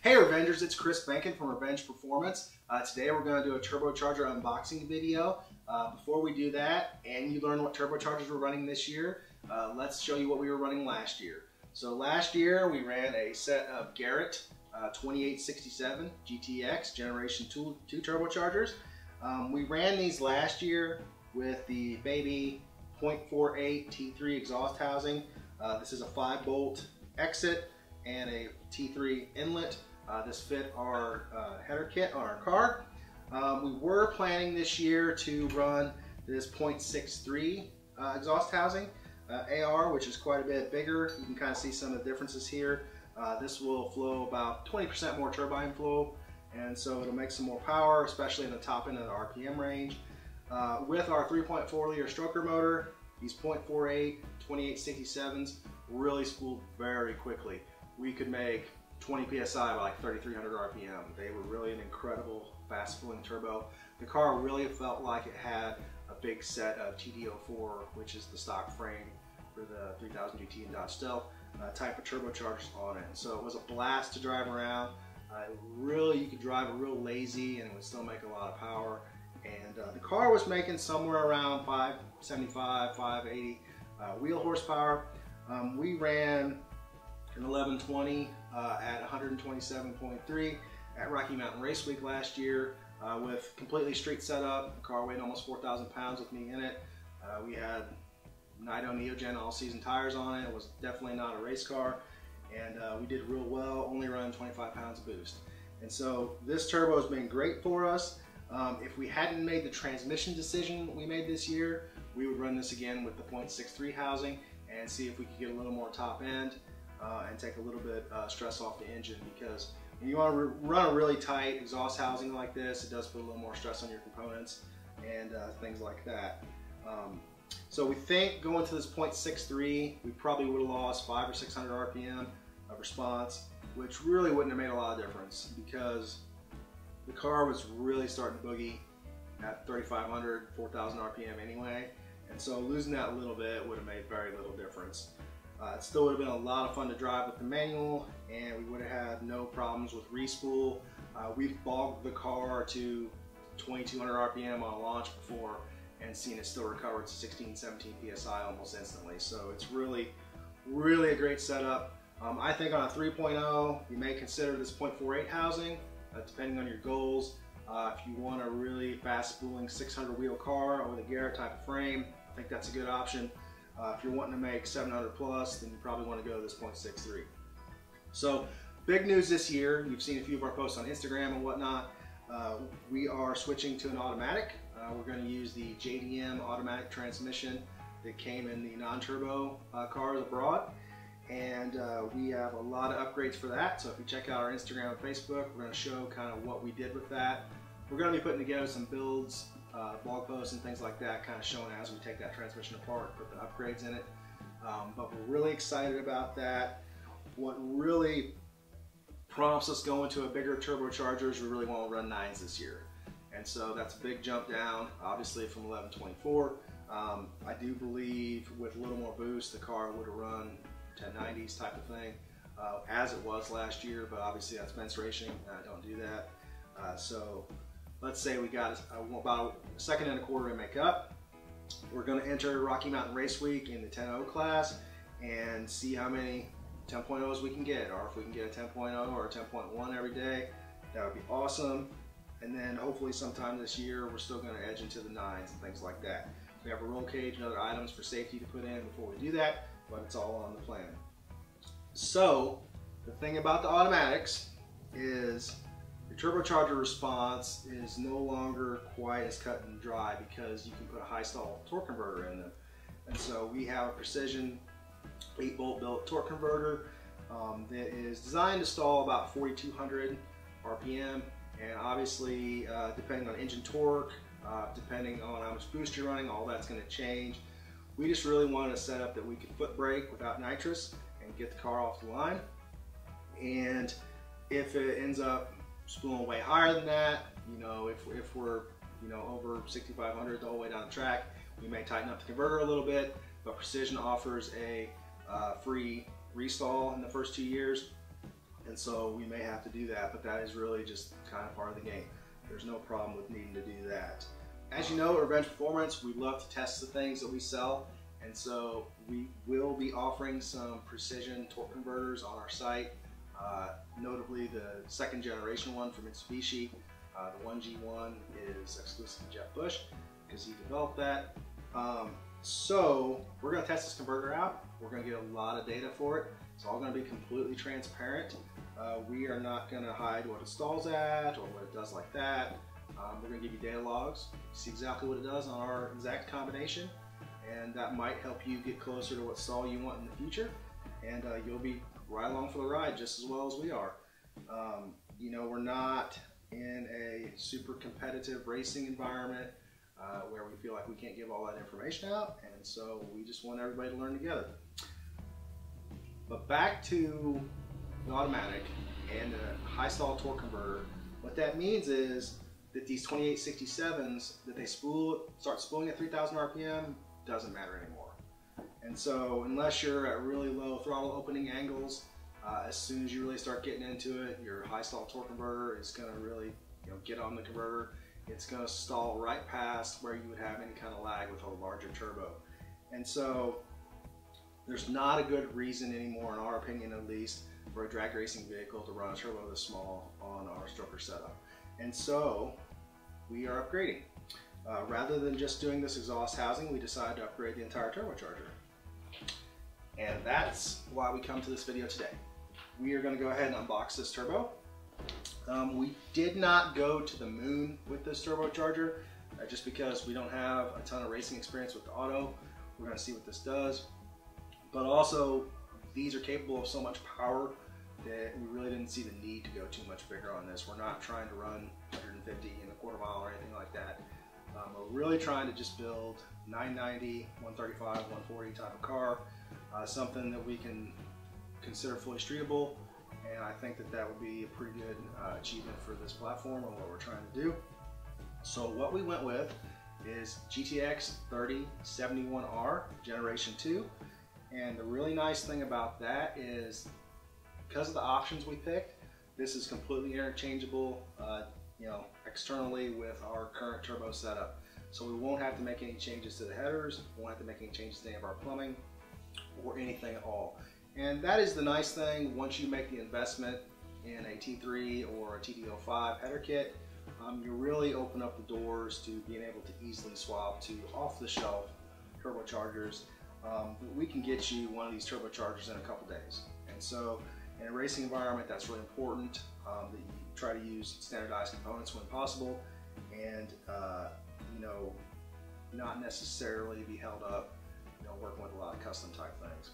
Hey Revengers, it's Chris Benkin from Revenge Performance. Uh, today we're going to do a turbocharger unboxing video. Uh, before we do that, and you learn what turbochargers we're running this year, uh, let's show you what we were running last year. So last year we ran a set of Garrett uh, 2867 GTX Generation 2, 2 turbochargers. Um, we ran these last year with the baby 0.48 T3 exhaust housing. Uh, this is a 5 bolt exit and a T3 inlet. Uh, this fit our uh, header kit on our car. Um, we were planning this year to run this 0.63 uh, exhaust housing uh, AR, which is quite a bit bigger. You can kind of see some of the differences here. Uh, this will flow about 20% more turbine flow, and so it'll make some more power, especially in the top end of the RPM range. Uh, with our 3.4 liter stroker motor, these 0.48 2867s really spooled very quickly. We could make 20 psi by like 3300 RPM. They were really an incredible fast spooling turbo. The car really felt like it had a big set of TD04, which is the stock frame for the 3000 GT and Dodge Stealth uh, type of turbochargers on it. So it was a blast to drive around. Uh, really, you could drive real lazy and it would still make a lot of power. And uh, the car was making somewhere around 575, 580 uh, wheel horsepower. Um, we ran an 1120 uh, at 127.3 at Rocky Mountain Race Week last year uh, with completely street setup. The car weighed almost 4,000 pounds with me in it. Uh, we had Nitto NeoGen all-season tires on it. It was definitely not a race car. And uh, we did real well, only running 25 pounds of boost. And so this turbo has been great for us. Um, if we hadn't made the transmission decision we made this year, we would run this again with the 0.63 housing and see if we could get a little more top end uh, and take a little bit uh, stress off the engine because when you want to run a really tight exhaust housing like this, it does put a little more stress on your components and uh, things like that. Um, so we think going to this 0.63, we probably would have lost five or 600 RPM of response, which really wouldn't have made a lot of difference because the car was really starting to boogie at 3,500, 4,000 RPM anyway. And so losing that a little bit would have made very little difference. Uh, it still would have been a lot of fun to drive with the manual and we would have had no problems with respool. Uh, we've bogged the car to 2200 RPM on launch before and seen it still recover to 16, 17 PSI almost instantly. So it's really, really a great setup. Um, I think on a 3.0, you may consider this 0.48 housing, uh, depending on your goals. Uh, if you want a really fast spooling 600 wheel car with a Garrett type of frame, I think that's a good option. Uh, if you're wanting to make 700 plus, then you probably want to go to this 0.63. So big news this year, you've seen a few of our posts on Instagram and whatnot. Uh, we are switching to an automatic. Uh, we're going to use the JDM automatic transmission that came in the non-turbo uh, cars abroad. And uh, we have a lot of upgrades for that. So if you check out our Instagram and Facebook, we're going to show kind of what we did with that. We're going to be putting together some builds uh, blog posts and things like that, kind of showing as we take that transmission apart, put the upgrades in it. Um, but we're really excited about that. What really prompts us going to a bigger turbocharger is we really want to run nines this year. And so that's a big jump down, obviously from 1124. Um, I do believe with a little more boost, the car would have run 1090s type of thing, uh, as it was last year, but obviously that's bench racing, I don't do that. Uh, so let's say we got about a second and a quarter to make up. We're going to enter Rocky Mountain Race Week in the 10.0 class and see how many 10.0s we can get, or if we can get a 10.0 or a 10.1 every day, that would be awesome. And then hopefully sometime this year, we're still going to edge into the nines and things like that. We have a roll cage and other items for safety to put in before we do that, but it's all on the plan. So the thing about the automatics is turbocharger response is no longer quite as cut and dry because you can put a high stall torque converter in them. And so we have a precision 8 bolt built torque converter um, that is designed to stall about 4200 RPM and obviously uh, depending on engine torque, uh, depending on how much boost you're running, all that's going to change. We just really wanted a setup that we could foot brake without nitrous and get the car off the line. And if it ends up spooling way higher than that. You know, if, if we're, you know, over 6,500 all the way down the track, we may tighten up the converter a little bit, but Precision offers a uh, free restall in the first two years. And so we may have to do that, but that is really just kind of part of the game. There's no problem with needing to do that. As you know, at Revenge Performance, we love to test the things that we sell. And so we will be offering some precision torque converters on our site, notably the second generation one from Mitsubishi. Uh, the 1G1 is exclusive to Jeff Bush because he developed that. Um, so we're going to test this converter out. We're going to get a lot of data for it. It's all going to be completely transparent. Uh, we are not going to hide what it stalls at or what it does like that. Um, we're going to give you data logs, see exactly what it does on our exact combination, and that might help you get closer to what stall you want in the future. And uh, you'll be right along for the ride just as well as we are. Um, you know, we're not in a super competitive racing environment uh, where we feel like we can't give all that information out, and so we just want everybody to learn together. But back to the automatic and the high stall torque converter, what that means is that these 2867s that they spool start spooling at 3000 RPM doesn't matter anymore. And so unless you're at really low throttle opening angles, uh, as soon as you really start getting into it, your high stall torque converter is going to really you know, get on the converter it's going to stall right past where you would have any kind of lag with a larger turbo. And so there's not a good reason anymore, in our opinion at least, for a drag racing vehicle to run a turbo this small on our stroker setup. And so we are upgrading. Uh, rather than just doing this exhaust housing, we decided to upgrade the entire turbocharger. And that's why we come to this video today. We are going to go ahead and unbox this turbo. Um, we did not go to the moon with this turbocharger uh, just because we don't have a ton of racing experience with the auto. We're to see what this does. But also, these are capable of so much power that we really didn't see the need to go too much bigger on this. We're not trying to run 150 in a quarter mile or anything like that. Um, we're really trying to just build 990, 135, 140 type of car, uh, something that we can consider fully streetable. And I think that that would be a pretty good uh, achievement for this platform and what we're trying to do. So what we went with is GTX 3071R Generation 2 and the really nice thing about that is because of the options we picked this is completely interchangeable uh, you know externally with our current turbo setup. So we won't have to make any changes to the headers we won't have to make any changes to any of our plumbing or anything at all and that is the nice thing once you make the investment in a T3 or a TD05 header kit, um, you really open up the doors to being able to easily swap to off-the-shelf turbochargers. Um, we can get you one of these turbochargers in a couple days. And so in a racing environment, that's really important um, that you try to use standardized components when possible and, uh, you know, not necessarily be held up, working with a lot of custom type things.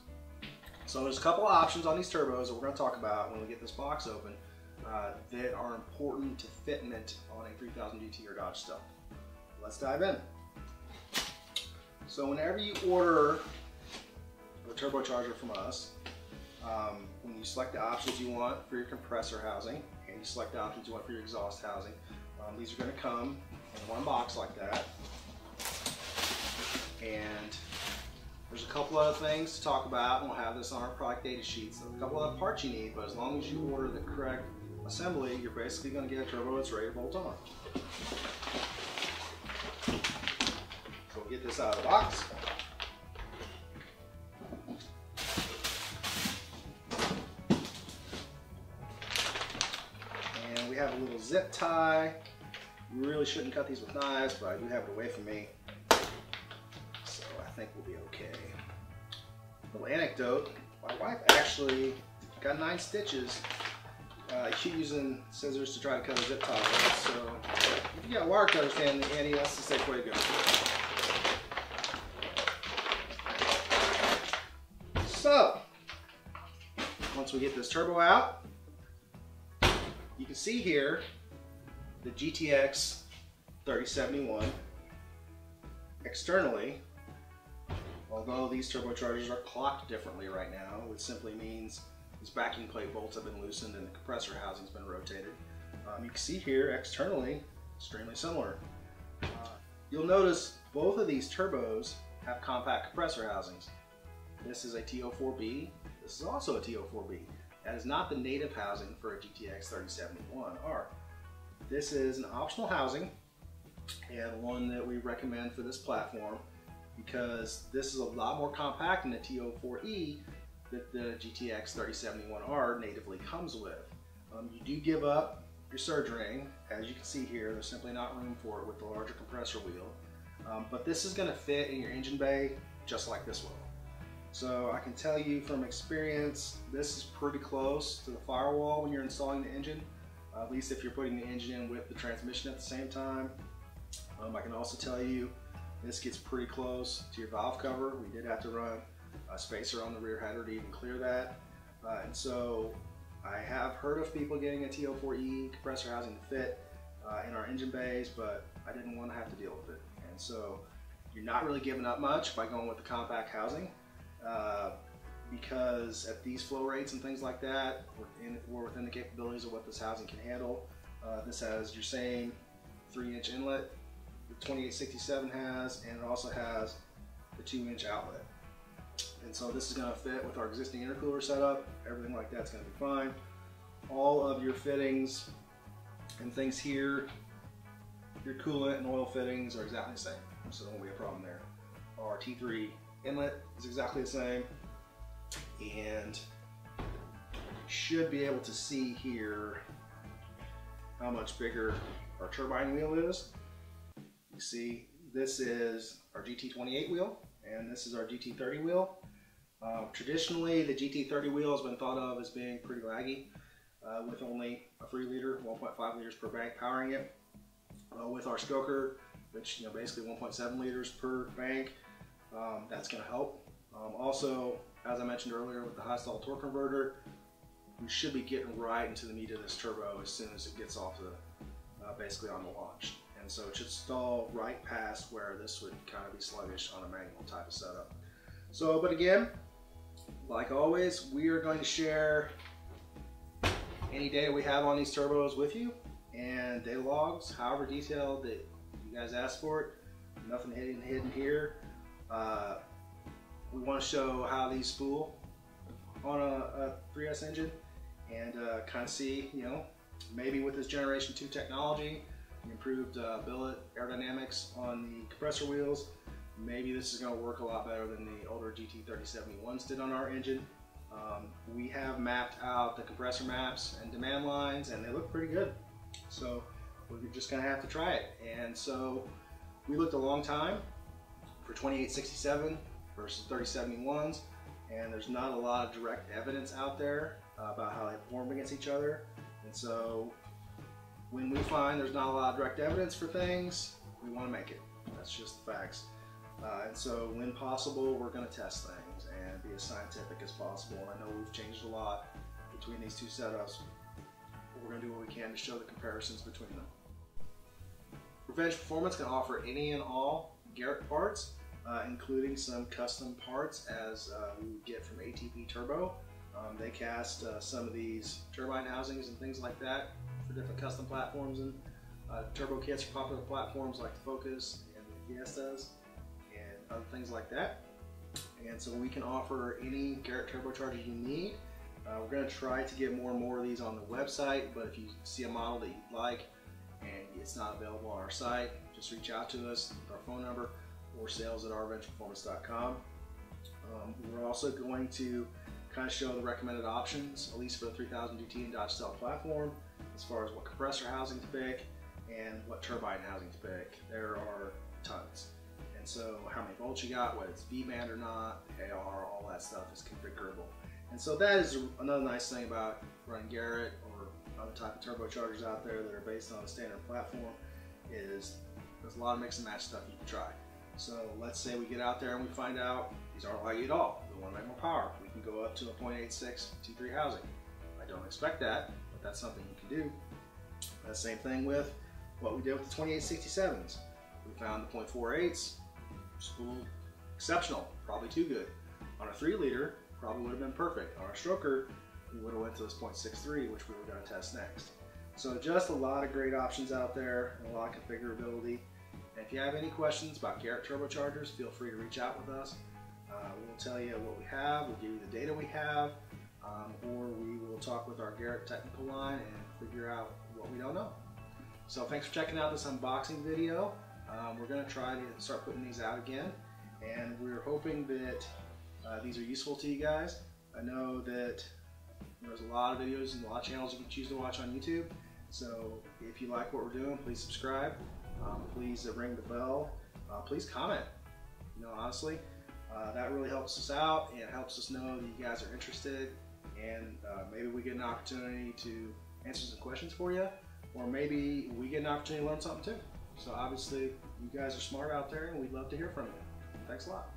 So there's a couple of options on these turbos that we're going to talk about when we get this box open uh, that are important to fitment on a 3000 GT or Dodge Stealth. Let's dive in. So whenever you order a turbocharger from us, um, when you select the options you want for your compressor housing and you select the options you want for your exhaust housing, um, these are going to come in one box like that. And there's a couple other things to talk about, and we'll have this on our product data sheets. a couple other parts you need, but as long as you order the correct assembly, you're basically going to get a turbo that's ready to bolt on. So we'll get this out of the box. And we have a little zip tie. You really shouldn't cut these with knives, but I do have it away from me think we'll be okay. Little anecdote, my wife actually got nine stitches. Uh, keep using scissors to try to cut a zip tie so if you got wire cutters handy, Andy, that's the safe way to go. So, once we get this turbo out, you can see here the GTX 3071 externally Although these turbochargers are clocked differently right now, which simply means these backing plate bolts have been loosened and the compressor housing's been rotated. Um, you can see here externally, extremely similar. Uh, you'll notice both of these turbos have compact compressor housings. This is a T04B, this is also a T04B. That is not the native housing for a GTX 3071R. This is an optional housing and one that we recommend for this platform because this is a lot more compact than the T04E that the GTX 3071R natively comes with. Um, you do give up your surge ring. As you can see here, there's simply not room for it with the larger compressor wheel. Um, but this is going to fit in your engine bay just like this will. So I can tell you from experience, this is pretty close to the firewall when you're installing the engine, uh, at least if you're putting the engine in with the transmission at the same time. Um, I can also tell you this gets pretty close to your valve cover. We did have to run a spacer on the rear header to even clear that. Uh, and so I have heard of people getting a T04E compressor housing to fit uh, in our engine bays, but I didn't want to have to deal with it. And so you're not really giving up much by going with the compact housing uh, because at these flow rates and things like that, we're, in, we're within the capabilities of what this housing can handle. Uh, this has your same three inch inlet the 2867 has, and it also has the two inch outlet. And so this is gonna fit with our existing intercooler setup. Everything like that's gonna be fine. All of your fittings and things here, your coolant and oil fittings are exactly the same. So there won't be a problem there. Our T3 inlet is exactly the same. And should be able to see here how much bigger our turbine wheel is. You see, this is our GT28 wheel, and this is our GT30 wheel. Uh, traditionally, the GT30 wheel has been thought of as being pretty laggy, uh, with only a 3 liter, 1.5 liters per bank powering it. Uh, with our stroker, which you know basically 1.7 liters per bank, um, that's going to help. Um, also, as I mentioned earlier, with the high stall torque converter, we should be getting right into the meat of this turbo as soon as it gets off the, uh, basically on the launch and so it should stall right past where this would kind of be sluggish on a manual type of setup. So, but again, like always, we are going to share any data we have on these turbos with you and data logs, however detailed that you guys ask for it. Nothing hidden, hidden here. Uh, we want to show how these spool on a, a 3S engine and uh, kind of see, you know, maybe with this Generation 2 technology, improved uh, billet aerodynamics on the compressor wheels. Maybe this is going to work a lot better than the older GT3071s did on our engine. Um, we have mapped out the compressor maps and demand lines and they look pretty good. So we're just going to have to try it. And so we looked a long time for 2867 versus 3071s and there's not a lot of direct evidence out there uh, about how they perform against each other. And so when we find there's not a lot of direct evidence for things, we want to make it. That's just the facts. Uh, and so when possible, we're going to test things and be as scientific as possible. And I know we've changed a lot between these two setups. We're going to do what we can to show the comparisons between them. Revenge Performance can offer any and all Garrett parts, uh, including some custom parts as uh, we would get from ATP Turbo. Um, they cast uh, some of these turbine housings and things like that different custom platforms and uh, turbo kits for popular platforms like the Focus and the Fiestas and other things like that. And so we can offer any Garrett turbocharger you need. Uh, we're going to try to get more and more of these on the website, but if you see a model that you like and it's not available on our site, just reach out to us with our phone number or sales at rvengeperformance.com. Um, we're also going to kind of show the recommended options, at least for the 3000 GT and Dodge Stealth platform, as far as what compressor housing to pick and what turbine housing to pick. There are tons. And so how many volts you got, whether it's V-band or not, AR, all that stuff is configurable. And so that is another nice thing about running Garrett or other type of turbochargers out there that are based on a standard platform is there's a lot of mix and match stuff you can try. So let's say we get out there and we find out these aren't like at all. We want to make more power. We can go up to a 0.86 T3 housing. I don't expect that, but that's something can do. The same thing with what we did with the 2867s. We found the .48s, spool exceptional, probably too good. On a three liter, probably would have been perfect. On a stroker, we would have went to this .63, which we were gonna test next. So just a lot of great options out there and a lot of configurability. And if you have any questions about Garrett turbochargers, feel free to reach out with us. Uh, we'll tell you what we have, we'll give you the data we have, um, or we will talk with our Garrett technical line and figure out what we don't know. So thanks for checking out this unboxing video. Um, we're going to try to start putting these out again, and we're hoping that uh, these are useful to you guys. I know that there's a lot of videos and a lot of channels you can choose to watch on YouTube. So if you like what we're doing, please subscribe. Um, please uh, ring the bell. Uh, please comment. You know, honestly, uh, that really helps us out and helps us know that you guys are interested. And uh, maybe we get an opportunity to answer some questions for you, or maybe we get an opportunity to learn something too. So obviously, you guys are smart out there, and we'd love to hear from you. Thanks a lot.